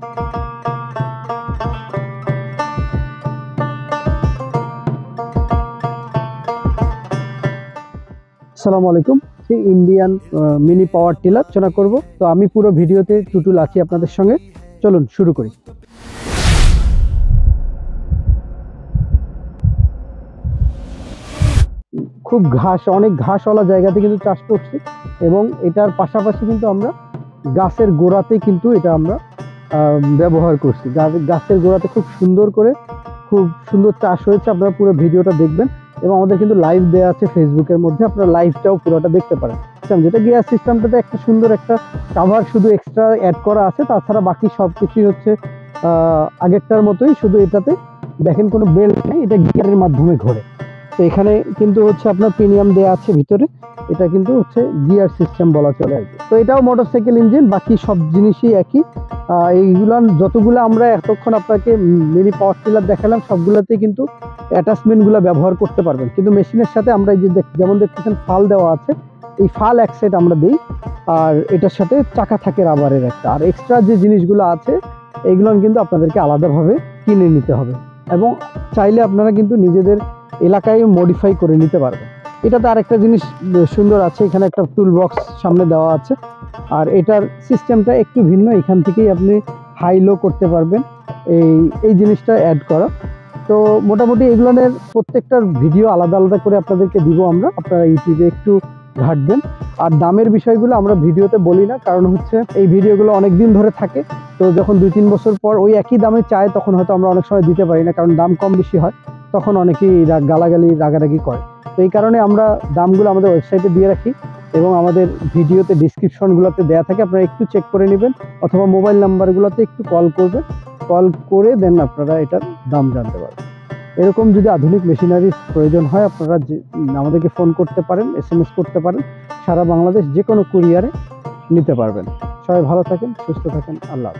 আসসালামু আলাইকুম। সে ইন্ডিয়ান মিনি পাওয়ার টিলার আলোচনা করব। তো আমি পুরো ভিডিওতে টুটুল আছি আপনাদের সঙ্গে। চলুন, শুরু করি। খুব ঘাস, অনেক ঘাসওয়ালা জায়গাতে কিন্তু চাষ করছি। এবং এটার পাশাপাশি কিন্তু আমরা গাছের গোড়াতে কিন্তু এটা আমরা ব্যবহার করছি। গাছের গোড়াতে খুব সুন্দর করে খুব সুন্দর চাষ হয়েছে, আপনারা পুরো ভিডিওটা দেখবেন এবং আমাদের কিন্তু লাইভ দেওয়া আছে ফেসবুকের মধ্যে, আপনারা লাইভটাও পুরোটা দেখতে পারেন। সিস্টেম যেটা গিয়ার সিস্টেমটাতে একটা সুন্দর একটা কাভার শুধু এক্সট্রা অ্যাড করা আছে, তাছাড়া বাকি সব কিছুই হচ্ছে আগেরটার মতোই, শুধু এটাতে দেখেন কোনো বেল্ট নেই, এটা গিয়ারের মাধ্যমে ঘোরে। তো এখানে কিন্তু হচ্ছে আপনার প্রিমিয়াম দেওয়া আছে ভিতরে। এটা কিন্তু হচ্ছে গিয়ার সিস্টেম বলা চলে আর কি। তো এটাও মোটরসাইকেল ইঞ্জিন বাকি সব জিনিসই একই। এইগুলো যতগুলো আমরা এতক্ষণ আপনাকে মিনি পাওয়ার টিলার দেখালাম, সবগুলোতেই কিন্তু অ্যাটাচমেন্টগুলো ব্যবহার করতে পারবেন। কিন্তু মেশিনের সাথে আমরা এই যে যেমন দেখতেছেন ফাল দেওয়া আছে, এই ফাল এক সেট আমরা দিই, আর এটার সাথে চাকা থাকে রাবারের একটা। আর এক্সট্রা যে জিনিসগুলো আছে এইগুলো কিন্তু আপনাদেরকে আলাদাভাবে কিনে নিতে হবে। এবং চাইলে আপনারা কিন্তু নিজেদের এলাকায় মডিফাই করে নিতে পারবে। এটাতে আরেকটা জিনিস সুন্দর আছে, এখানে একটা টুল বক্স সামনে দেওয়া আছে। আর এটার সিস্টেমটা একটু ভিন্ন, এখান থেকেই আপনি হাই লো করতে পারবেন। এই এই জিনিসটা অ্যাড করা। তো মোটামুটি এগুলোর প্রত্যেকটার ভিডিও আলাদা আলাদা করে আপনাদেরকে দিব আমরা। আপনারা ইউটিউবে একটু ঘাটবেন আর দামের বিষয়গুলো আমরা ভিডিওতে বলি না, কারণ হচ্ছে এই ভিডিওগুলো অনেক দিন ধরে থাকে। তো যখন দুই তিন বছর পর ওই একই দামে চায়, তখন হয়তো আমরা অনেক সময় দিতে পারি না, কারণ দাম কম বেশি হয়। তখন অনেকেই গালাগালি, রাগারাগি করে। তো এই কারণে আমরা দামগুলো আমাদের ওয়েবসাইটে দিয়ে রাখি এবং আমাদের ভিডিওতে ডিসক্রিপশনগুলোতে দেওয়া থাকে। আপনারা একটু চেক করে নেবেন অথবা মোবাইল নাম্বারগুলোতে একটু কল করবেন। কল করে দেন আপনারা এটার দাম জানতে পারবেন। এরকম যদি আধুনিক মেশিনারির প্রয়োজন হয়, আপনারা আমাদেরকে ফোন করতে পারেন এস করতে পারেন, সারা বাংলাদেশ যে কোনো কুরিয়ারে নিতে পারবেন সবাই ভালো থাকেন, সুস্থ থাকেন, আল্লাহ।